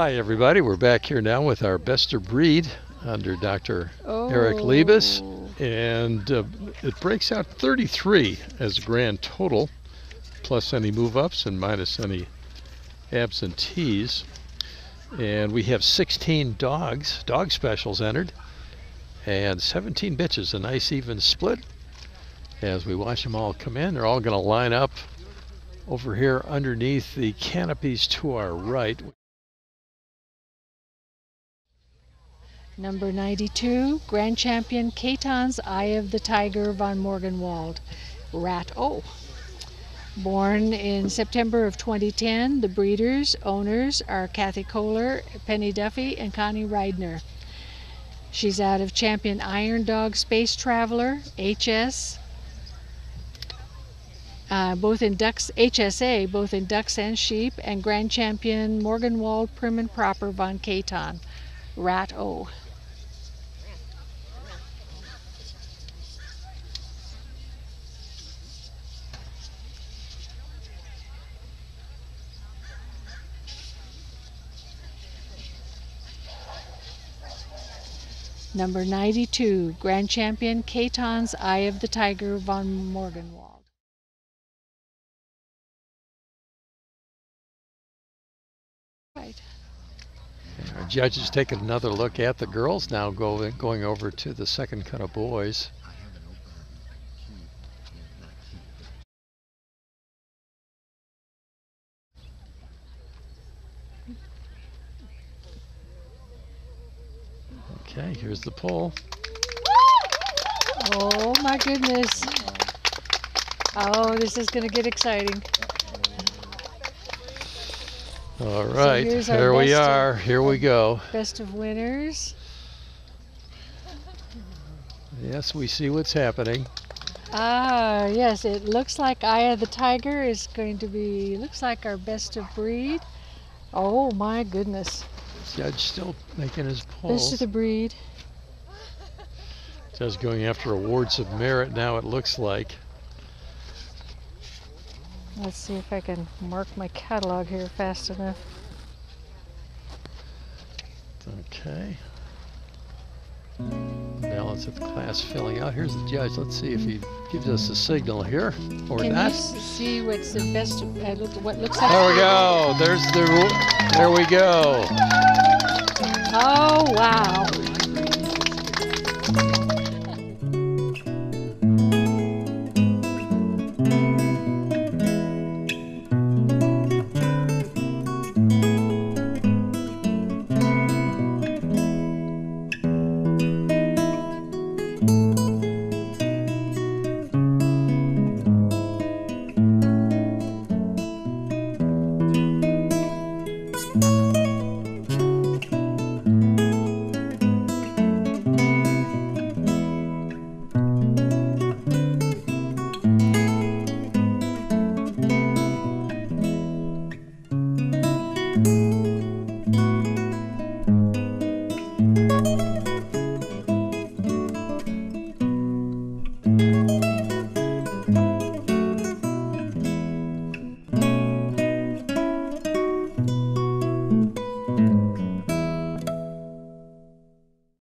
Hi, everybody. We're back here now with our best of breed under Dr. Eric Liebes. And uh, it breaks out 33 as a grand total, plus any move ups and minus any absentees. And we have 16 dogs, dog specials entered, and 17 bitches, a nice even split. As we watch them all come in, they're all going to line up over here underneath the canopies to our right. Number 92, Grand Champion Katon's Eye of the Tiger von Morgenwald, RATO. Born in September of 2010, the breeders, owners are Kathy Kohler, Penny Duffy, and Connie Reidner. She's out of Champion Iron Dog Space Traveler, HS, uh, both in ducks, HSA, both in ducks and sheep, and Grand Champion Morgenwald Prim and Proper von Katon, RATO. Number 92, Grand Champion Katon's Eye of the Tiger von Morgenwald. Right. Our judges taking another look at the girls now going going over to the second cut of boys. Okay, here's the pull. Oh my goodness. Oh, this is going to get exciting. All right, our here we best of- are. Here we go. Best of winners. Yes, we see what's happening. Ah, yes, it looks like Eye of the Tiger is going to be, looks like our best of breed. Oh my goodness. Judge still making his Best pulls. of the breed. Judge going after awards of merit now. It looks like. Let's see if I can mark my catalog here fast enough. Okay balance of class filling out. Here's the judge. Let's see if he gives us a signal here or Can not. see what's the best? Uh, look, what looks like. There we go. There's the. There we go. Oh wow.